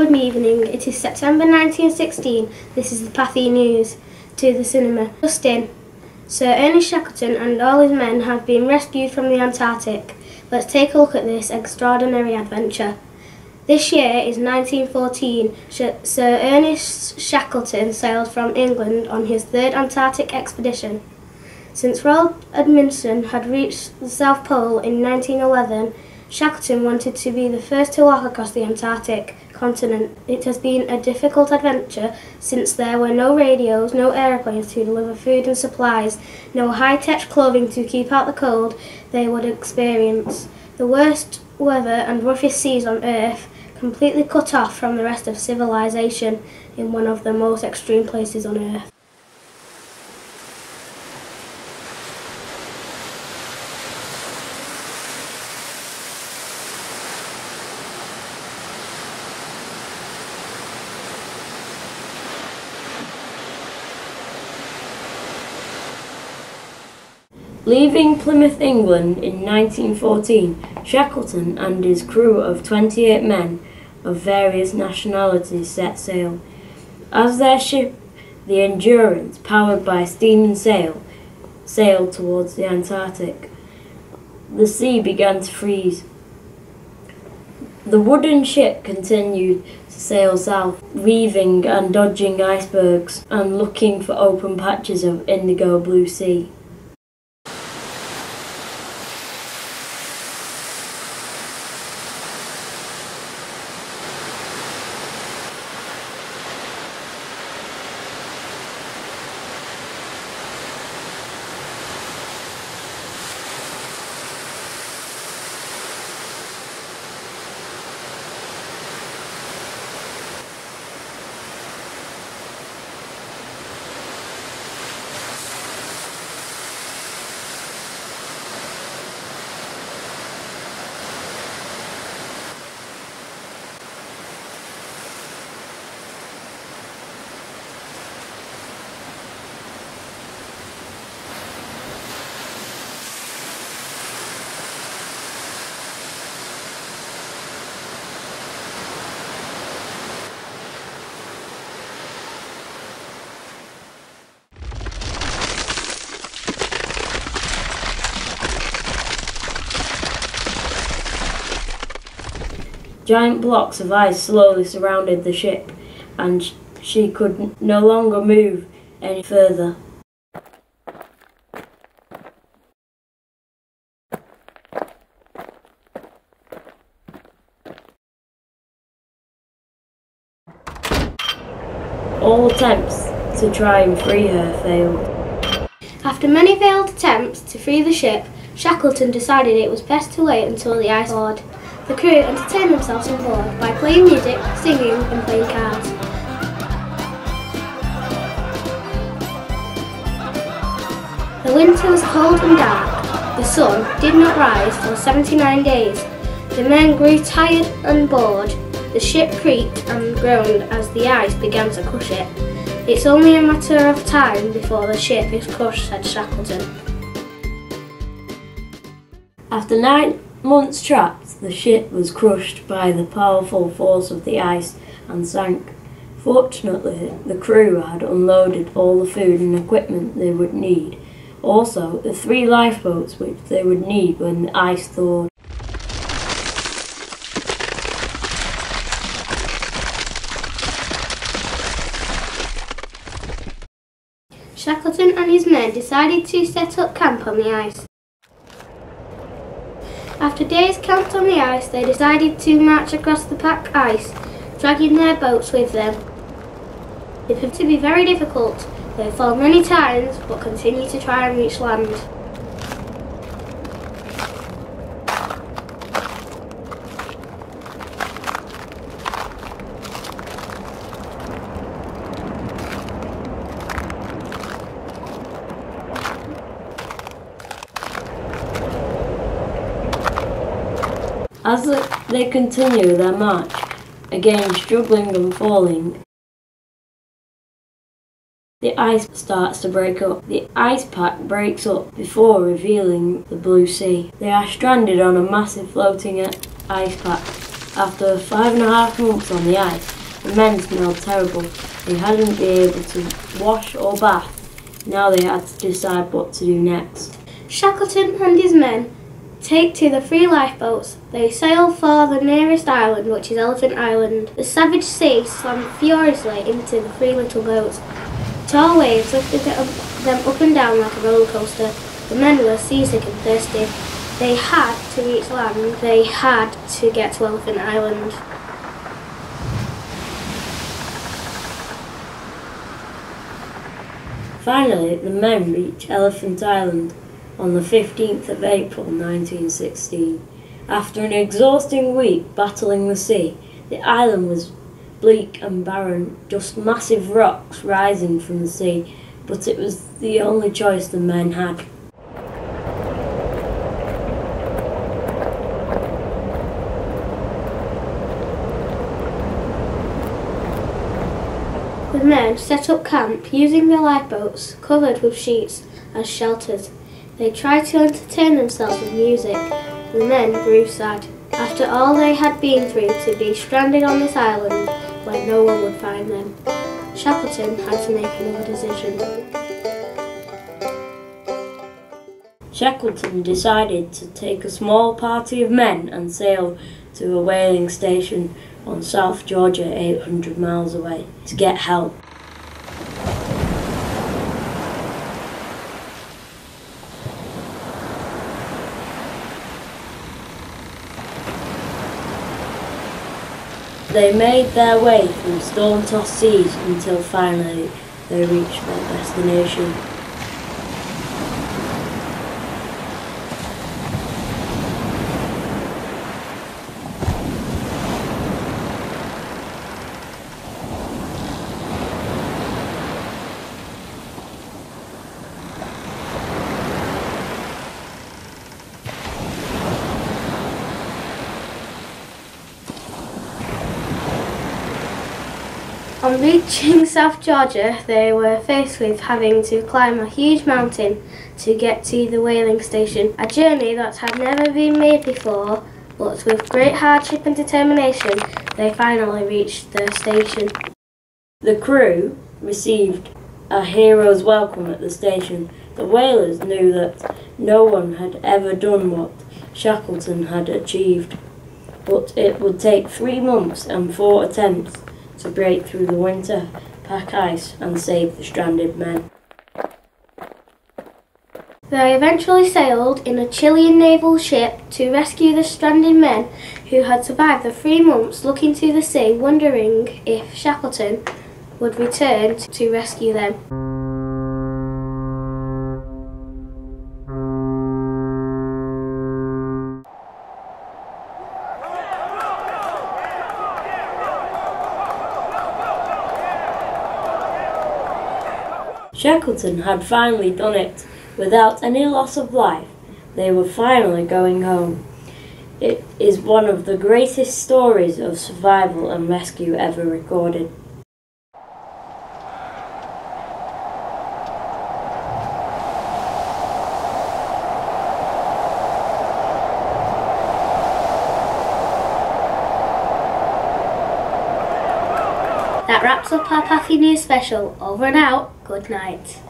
Good evening. It is September 1916. This is the Pathé News. To the cinema. Justin. Sir Ernest Shackleton and all his men have been rescued from the Antarctic. Let's take a look at this extraordinary adventure. This year is 1914. Sir Ernest Shackleton sailed from England on his third Antarctic expedition. Since Roald Amundsen had reached the South Pole in 1911, Shackleton wanted to be the first to walk across the Antarctic continent. It has been a difficult adventure since there were no radios, no aeroplanes to deliver food and supplies, no high-tech clothing to keep out the cold they would experience. The worst weather and roughest seas on Earth completely cut off from the rest of civilization in one of the most extreme places on Earth. Leaving Plymouth, England in 1914, Shackleton and his crew of 28 men of various nationalities set sail. As their ship, the Endurance, powered by steam and sail, sailed towards the Antarctic, the sea began to freeze. The wooden ship continued to sail south, weaving and dodging icebergs and looking for open patches of indigo blue sea. Giant blocks of ice slowly surrounded the ship, and she could no longer move any further. All attempts to try and free her failed. After many failed attempts to free the ship, Shackleton decided it was best to wait until the ice thawed. The crew entertained themselves on board by playing music, singing and playing cards. The winter was cold and dark. The sun did not rise for 79 days. The men grew tired and bored. The ship creaked and groaned as the ice began to crush it. It's only a matter of time before the ship is crushed, said Shackleton. After nine months trapped, the ship was crushed by the powerful force of the ice and sank. Fortunately, the crew had unloaded all the food and equipment they would need. Also, the three lifeboats which they would need when the ice thawed. Shackleton and his men decided to set up camp on the ice. After days camped on the ice, they decided to march across the pack ice, dragging their boats with them. It proved to be very difficult. They fell many times, but continued to try and reach land. As they continue their march, again struggling and falling, the ice starts to break up. The ice pack breaks up before revealing the blue sea. They are stranded on a massive floating ice pack. After five and a half months on the ice, the men smelled terrible. They hadn't been able to wash or bath. Now they had to decide what to do next. Shackleton and his men take to the three lifeboats. They sail for the nearest island, which is Elephant Island. The savage sea slammed furiously into the three little boats. Tall waves lifted them up and down like a roller coaster. The men were seasick and thirsty. They had to reach land. They had to get to Elephant Island. Finally, the men reach Elephant Island on the 15th of April 1916. After an exhausting week battling the sea, the island was bleak and barren, just massive rocks rising from the sea, but it was the only choice the men had. The men set up camp using their lifeboats covered with sheets as shelters. They tried to entertain themselves with music. The men grew sad. After all they had been through to be stranded on this island where no one would find them, Shackleton had to make another decision. Shackleton decided to take a small party of men and sail to a whaling station on South Georgia 800 miles away to get help. They made their way through storm-tossed seas until finally they reached their destination. On reaching South Georgia, they were faced with having to climb a huge mountain to get to the whaling station, a journey that had never been made before, but with great hardship and determination, they finally reached the station. The crew received a hero's welcome at the station. The whalers knew that no one had ever done what Shackleton had achieved, but it would take three months and four attempts to break through the winter pack ice and save the stranded men. They eventually sailed in a Chilean naval ship to rescue the stranded men who had survived the three months looking to the sea, wondering if Shackleton would return to rescue them. Shackleton had finally done it. Without any loss of life, they were finally going home. It is one of the greatest stories of survival and rescue ever recorded. That wraps up our Pathé News special. Over and out. Good night.